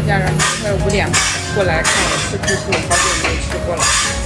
家人们快五点过来看我吃猪肚好久没吃过了。